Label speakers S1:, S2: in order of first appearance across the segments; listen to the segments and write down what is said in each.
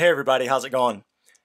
S1: Hey everybody, how's it going?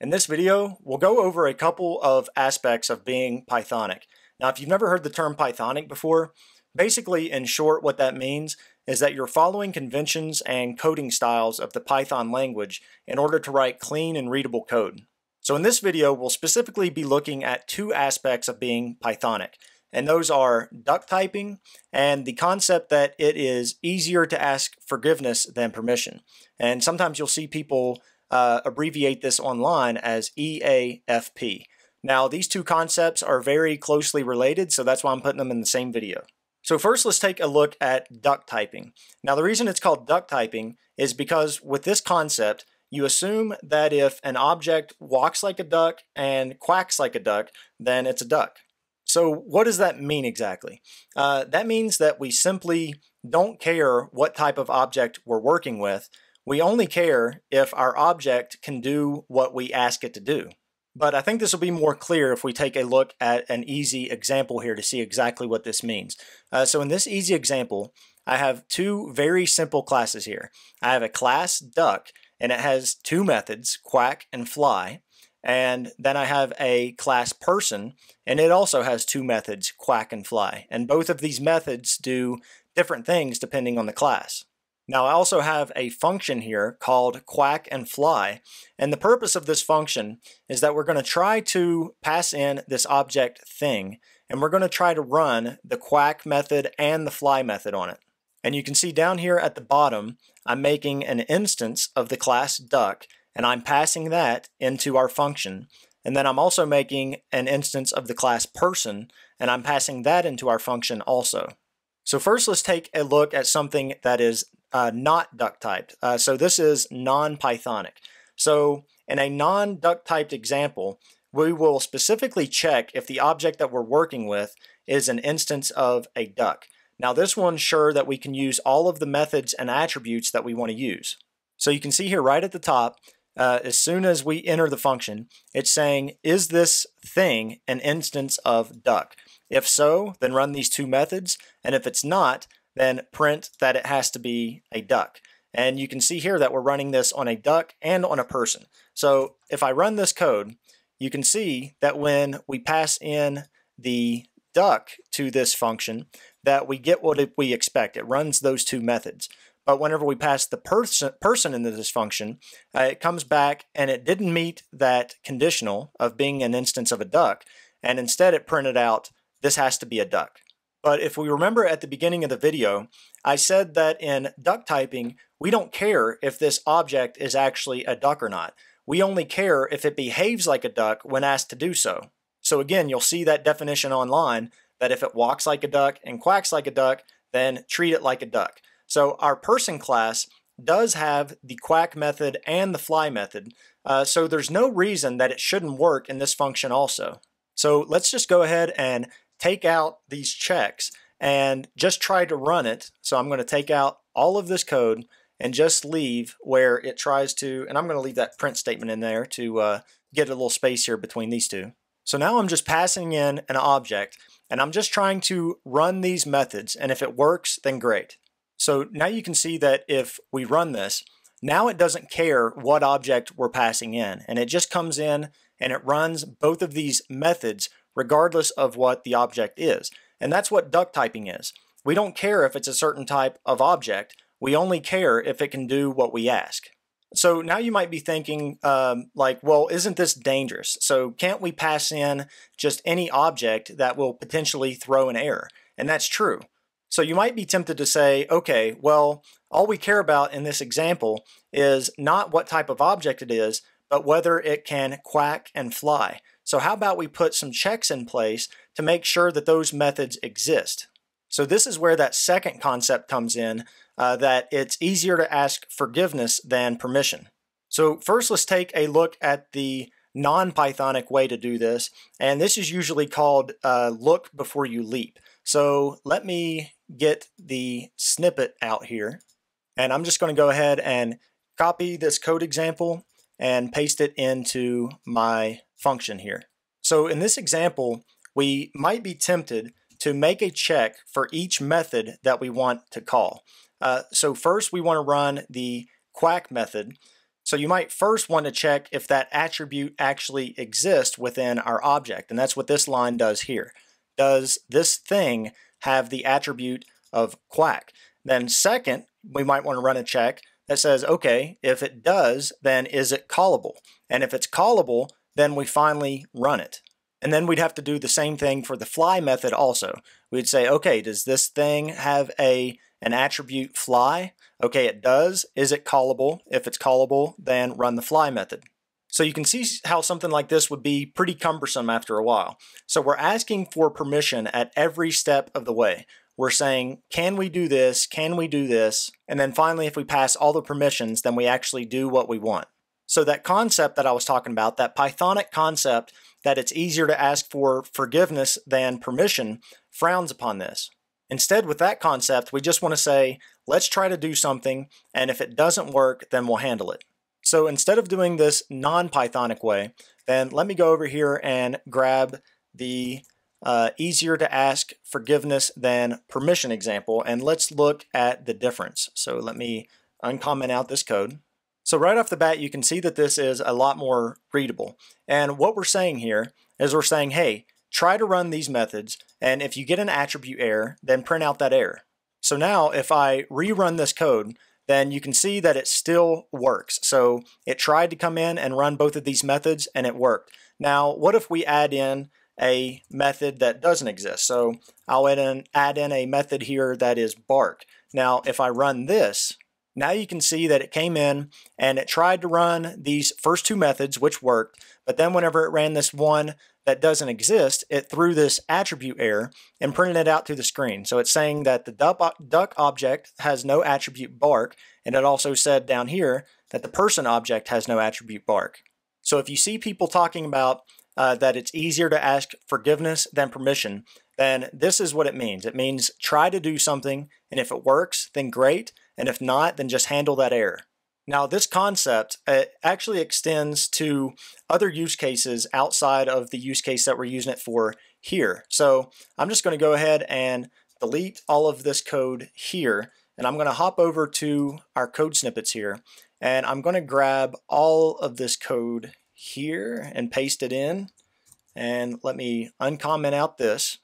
S1: In this video, we'll go over a couple of aspects of being Pythonic. Now, if you've never heard the term Pythonic before, basically, in short, what that means is that you're following conventions and coding styles of the Python language in order to write clean and readable code. So in this video, we'll specifically be looking at two aspects of being Pythonic, and those are duck typing and the concept that it is easier to ask forgiveness than permission. And sometimes you'll see people uh, abbreviate this online as EAFP. Now, these two concepts are very closely related, so that's why I'm putting them in the same video. So first, let's take a look at duck typing. Now, the reason it's called duck typing is because with this concept, you assume that if an object walks like a duck and quacks like a duck, then it's a duck. So what does that mean exactly? Uh, that means that we simply don't care what type of object we're working with, we only care if our object can do what we ask it to do. But I think this will be more clear if we take a look at an easy example here to see exactly what this means. Uh, so in this easy example, I have two very simple classes here. I have a class duck, and it has two methods, quack and fly. And then I have a class person, and it also has two methods, quack and fly. And both of these methods do different things depending on the class. Now I also have a function here called quack and fly, and the purpose of this function is that we're going to try to pass in this object thing, and we're going to try to run the quack method and the fly method on it. And you can see down here at the bottom, I'm making an instance of the class duck, and I'm passing that into our function. And then I'm also making an instance of the class person, and I'm passing that into our function also. So first let's take a look at something that is uh, not duck typed. Uh, so this is non-Pythonic. So in a non-duck typed example, we will specifically check if the object that we're working with is an instance of a duck. Now this one's sure that we can use all of the methods and attributes that we want to use. So you can see here right at the top, uh, as soon as we enter the function, it's saying, is this thing an instance of duck? If so, then run these two methods, and if it's not, then print that it has to be a duck. And you can see here that we're running this on a duck and on a person. So if I run this code, you can see that when we pass in the duck to this function, that we get what we expect. It runs those two methods. But whenever we pass the person, person into this function, uh, it comes back and it didn't meet that conditional of being an instance of a duck. And instead it printed out, this has to be a duck. But if we remember at the beginning of the video, I said that in duck typing, we don't care if this object is actually a duck or not. We only care if it behaves like a duck when asked to do so. So again, you'll see that definition online that if it walks like a duck and quacks like a duck, then treat it like a duck. So our person class does have the quack method and the fly method, uh, so there's no reason that it shouldn't work in this function also. So let's just go ahead and take out these checks and just try to run it. So I'm going to take out all of this code and just leave where it tries to, and I'm going to leave that print statement in there to uh, get a little space here between these two. So now I'm just passing in an object and I'm just trying to run these methods and if it works then great. So now you can see that if we run this, now it doesn't care what object we're passing in and it just comes in and it runs both of these methods regardless of what the object is. And that's what duck typing is. We don't care if it's a certain type of object, we only care if it can do what we ask. So now you might be thinking, um, like, well, isn't this dangerous? So can't we pass in just any object that will potentially throw an error? And that's true. So you might be tempted to say, okay, well, all we care about in this example is not what type of object it is, but whether it can quack and fly. So how about we put some checks in place to make sure that those methods exist? So this is where that second concept comes in, uh, that it's easier to ask forgiveness than permission. So first let's take a look at the non-Pythonic way to do this, and this is usually called uh, look before you leap. So let me get the snippet out here, and I'm just going to go ahead and copy this code example and paste it into my function here. So in this example, we might be tempted to make a check for each method that we want to call. Uh, so first we want to run the quack method. So you might first want to check if that attribute actually exists within our object. And that's what this line does here. Does this thing have the attribute of quack? Then second, we might want to run a check that says, okay, if it does, then is it callable? And if it's callable, then we finally run it. And then we'd have to do the same thing for the fly method also. We'd say, okay, does this thing have a an attribute fly? Okay, it does. Is it callable? If it's callable, then run the fly method. So you can see how something like this would be pretty cumbersome after a while. So we're asking for permission at every step of the way. We're saying, can we do this? Can we do this? And then finally, if we pass all the permissions, then we actually do what we want. So that concept that I was talking about, that Pythonic concept that it's easier to ask for forgiveness than permission, frowns upon this. Instead, with that concept, we just want to say, let's try to do something, and if it doesn't work, then we'll handle it. So instead of doing this non-Pythonic way, then let me go over here and grab the uh, easier to ask forgiveness than permission example, and let's look at the difference. So let me uncomment out this code. So right off the bat, you can see that this is a lot more readable. And what we're saying here is we're saying, hey, try to run these methods, and if you get an attribute error, then print out that error. So now if I rerun this code, then you can see that it still works. So it tried to come in and run both of these methods and it worked. Now, what if we add in a method that doesn't exist? So I'll add in, add in a method here that is bark. Now, if I run this, now you can see that it came in and it tried to run these first two methods, which worked, but then whenever it ran this one that doesn't exist, it threw this attribute error and printed it out to the screen. So it's saying that the duck object has no attribute bark, and it also said down here that the person object has no attribute bark. So if you see people talking about uh, that it's easier to ask forgiveness than permission, then this is what it means. It means try to do something, and if it works, then great. And if not, then just handle that error. Now, this concept uh, actually extends to other use cases outside of the use case that we're using it for here. So I'm just going to go ahead and delete all of this code here, and I'm going to hop over to our code snippets here, and I'm going to grab all of this code here and paste it in. And let me uncomment out this,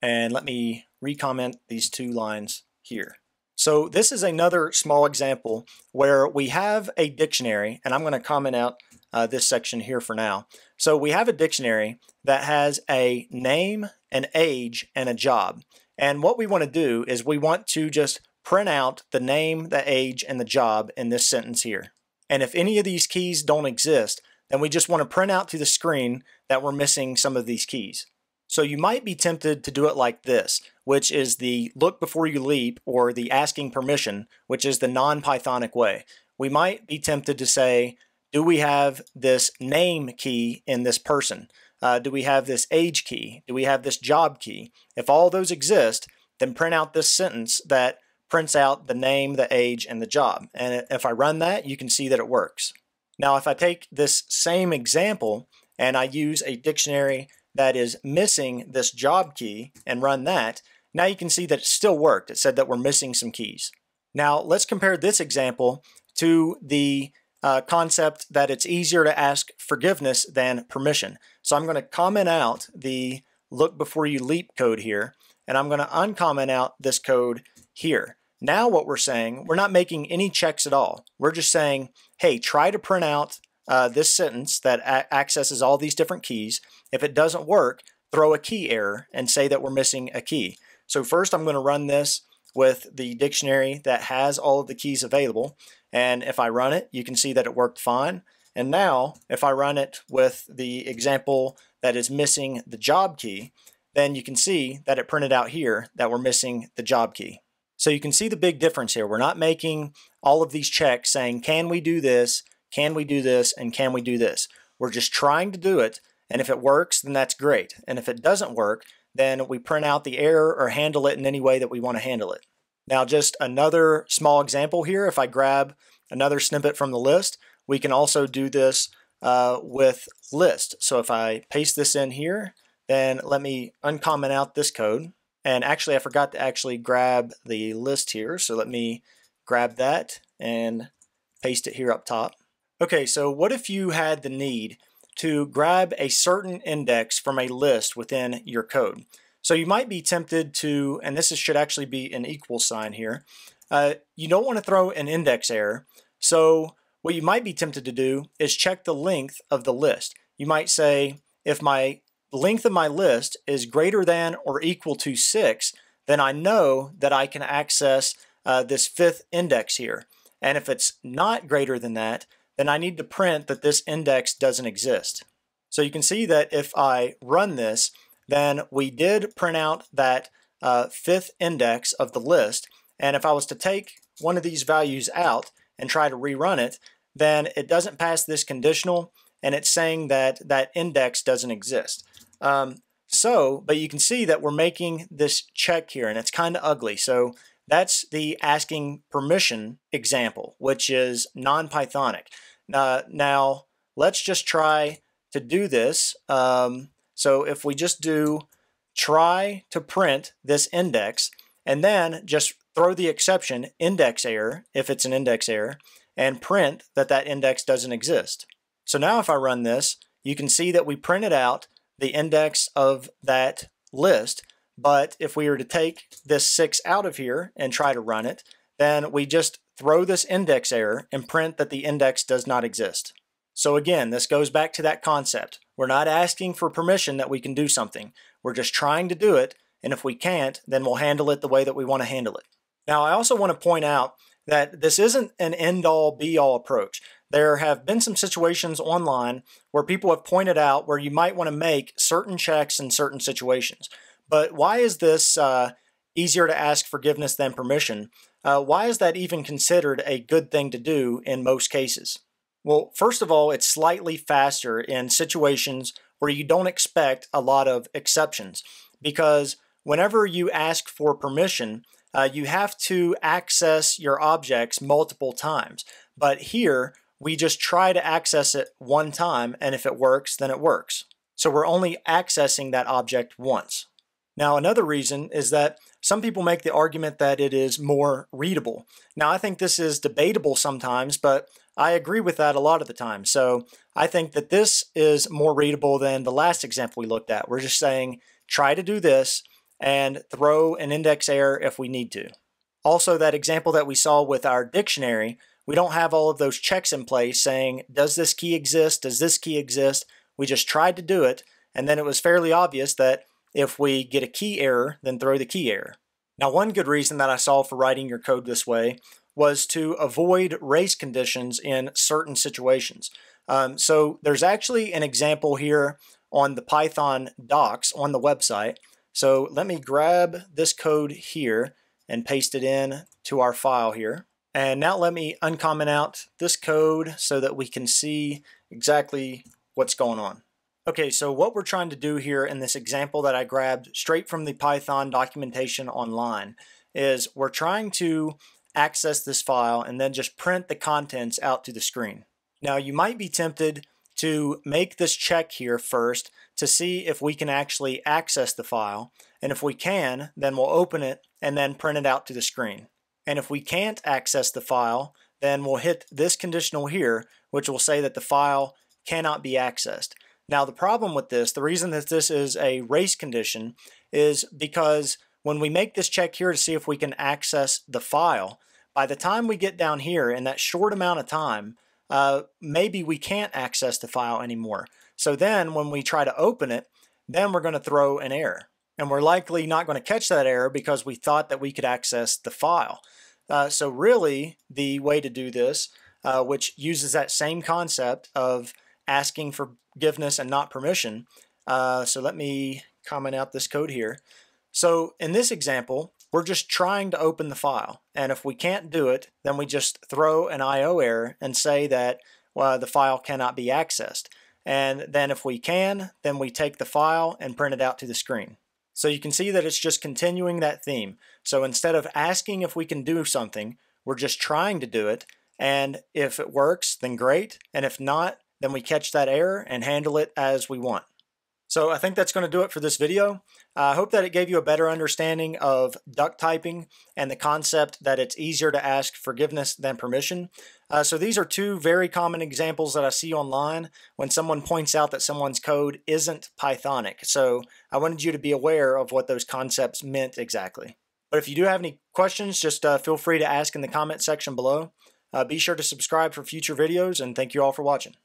S1: and let me recomment these two lines here. So this is another small example where we have a dictionary, and I'm going to comment out uh, this section here for now. So we have a dictionary that has a name, an age, and a job. And what we want to do is we want to just print out the name, the age, and the job in this sentence here. And if any of these keys don't exist, then we just want to print out to the screen that we're missing some of these keys. So you might be tempted to do it like this, which is the look before you leap or the asking permission, which is the non-Pythonic way. We might be tempted to say, do we have this name key in this person? Uh, do we have this age key? Do we have this job key? If all those exist, then print out this sentence that prints out the name, the age, and the job. And if I run that, you can see that it works. Now, if I take this same example and I use a dictionary that is missing this job key and run that, now you can see that it still worked. It said that we're missing some keys. Now let's compare this example to the uh, concept that it's easier to ask forgiveness than permission. So I'm going to comment out the look before you leap code here, and I'm going to uncomment out this code here. Now what we're saying, we're not making any checks at all. We're just saying, hey, try to print out uh, this sentence that accesses all these different keys. If it doesn't work, throw a key error and say that we're missing a key. So first I'm going to run this with the dictionary that has all of the keys available. And if I run it, you can see that it worked fine. And now if I run it with the example that is missing the job key, then you can see that it printed out here that we're missing the job key. So you can see the big difference here. We're not making all of these checks saying, can we do this? Can we do this? And can we do this? We're just trying to do it. And if it works, then that's great. And if it doesn't work, then we print out the error or handle it in any way that we want to handle it. Now, just another small example here. If I grab another snippet from the list, we can also do this uh, with list. So if I paste this in here, then let me uncomment out this code. And actually, I forgot to actually grab the list here. So let me grab that and paste it here up top. Okay, so what if you had the need to grab a certain index from a list within your code? So you might be tempted to, and this is, should actually be an equal sign here, uh, you don't want to throw an index error. So what you might be tempted to do is check the length of the list. You might say, if my length of my list is greater than or equal to 6, then I know that I can access uh, this fifth index here. And if it's not greater than that, then I need to print that this index doesn't exist. So you can see that if I run this, then we did print out that uh, fifth index of the list. And if I was to take one of these values out and try to rerun it, then it doesn't pass this conditional and it's saying that that index doesn't exist. Um, so, but you can see that we're making this check here and it's kind of ugly. So that's the asking permission example, which is non-Pythonic. Uh, now, let's just try to do this. Um, so if we just do try to print this index and then just throw the exception index error if it's an index error and print that that index doesn't exist. So now if I run this, you can see that we printed out the index of that list, but if we were to take this 6 out of here and try to run it, then we just throw this index error and print that the index does not exist. So again, this goes back to that concept. We're not asking for permission that we can do something. We're just trying to do it, and if we can't, then we'll handle it the way that we want to handle it. Now, I also want to point out that this isn't an end-all be-all approach. There have been some situations online where people have pointed out where you might want to make certain checks in certain situations. But why is this uh, easier to ask forgiveness than permission? Uh, why is that even considered a good thing to do in most cases? Well, first of all, it's slightly faster in situations where you don't expect a lot of exceptions because whenever you ask for permission, uh, you have to access your objects multiple times. But here, we just try to access it one time, and if it works, then it works. So we're only accessing that object once. Now, another reason is that some people make the argument that it is more readable. Now, I think this is debatable sometimes, but I agree with that a lot of the time. So I think that this is more readable than the last example we looked at. We're just saying, try to do this, and throw an index error if we need to. Also, that example that we saw with our dictionary, we don't have all of those checks in place saying, does this key exist? Does this key exist? We just tried to do it, and then it was fairly obvious that if we get a key error, then throw the key error. Now, one good reason that I saw for writing your code this way was to avoid race conditions in certain situations. Um, so there's actually an example here on the Python docs on the website so let me grab this code here and paste it in to our file here. And now let me uncomment out this code so that we can see exactly what's going on. Okay, so what we're trying to do here in this example that I grabbed straight from the Python documentation online is we're trying to access this file and then just print the contents out to the screen. Now you might be tempted to make this check here first to see if we can actually access the file. And if we can, then we'll open it and then print it out to the screen. And if we can't access the file, then we'll hit this conditional here, which will say that the file cannot be accessed. Now the problem with this, the reason that this is a race condition is because when we make this check here to see if we can access the file, by the time we get down here in that short amount of time, uh, maybe we can't access the file anymore. So then when we try to open it, then we're going to throw an error. And we're likely not going to catch that error because we thought that we could access the file. Uh, so really, the way to do this, uh, which uses that same concept of asking forgiveness and not permission. Uh, so let me comment out this code here. So in this example, we're just trying to open the file. And if we can't do it, then we just throw an IO error and say that well, the file cannot be accessed. And then if we can, then we take the file and print it out to the screen. So you can see that it's just continuing that theme. So instead of asking if we can do something, we're just trying to do it. And if it works, then great. And if not, then we catch that error and handle it as we want. So I think that's going to do it for this video. I hope that it gave you a better understanding of duck typing and the concept that it's easier to ask forgiveness than permission. Uh, so these are two very common examples that I see online when someone points out that someone's code isn't Pythonic. So I wanted you to be aware of what those concepts meant exactly. But if you do have any questions, just uh, feel free to ask in the comment section below. Uh, be sure to subscribe for future videos, and thank you all for watching.